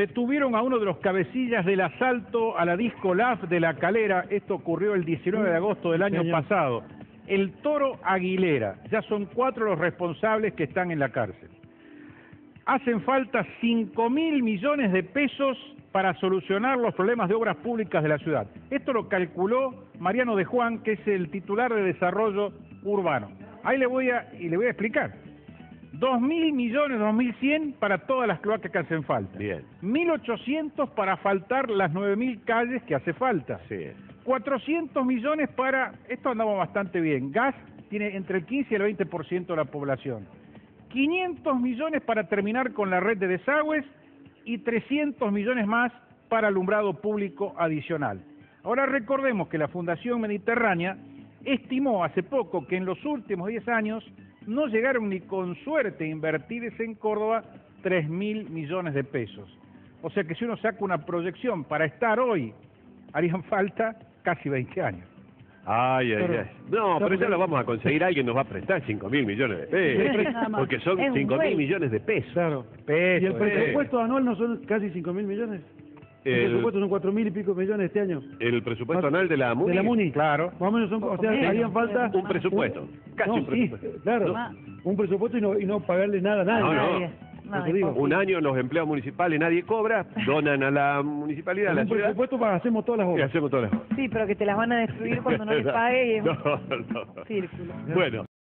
Detuvieron a uno de los cabecillas del asalto a la disco LAF de la Calera. Esto ocurrió el 19 de agosto del año Señor. pasado. El Toro Aguilera. Ya son cuatro los responsables que están en la cárcel. Hacen falta 5 mil millones de pesos para solucionar los problemas de obras públicas de la ciudad. Esto lo calculó Mariano de Juan, que es el titular de Desarrollo Urbano. Ahí le voy a, y le voy a explicar. 2 mil millones, 2 mil 100 para todas las cloacas que hacen falta. Bien. 1.800 para faltar las 9.000 calles que hace falta. Sí. 400 millones para, esto andamos bastante bien, gas tiene entre el 15 y el 20% de la población. 500 millones para terminar con la red de desagües y 300 millones más para alumbrado público adicional. Ahora recordemos que la Fundación Mediterránea estimó hace poco que en los últimos 10 años no llegaron ni con suerte a invertirse en Córdoba 3 mil millones de pesos. O sea que si uno saca una proyección para estar hoy, harían falta casi 20 años. Ay, ay, Pero- ay. No, pero ya lo vamos a conseguir. Alguien nos va a prestar 5 mil millones de pesos. Porque son Es un 5 mil millones de pesos. Claro. ¿Y el eh. presupuesto anual no son casi 5 mil millones? El, El, presupuesto son 4 mil y pico millones este año. el presupuesto anual de la MUNI. De la MUNI. Claro. Más o menos son, o sea, harían falta... Un presupuesto. Casi no, un sí, presupuesto. claro. Más. Un presupuesto y no, y no pagarle nada a nadie. No, no. Un año los empleados municipales nadie cobra, donan a la municipalidad, a la un ciudad, presupuesto para hacemos todas las y obras. hacemos todas las cosas. Sí, pero que te las van a destruir cuando no les pague y es No, un no. círculo. Bueno.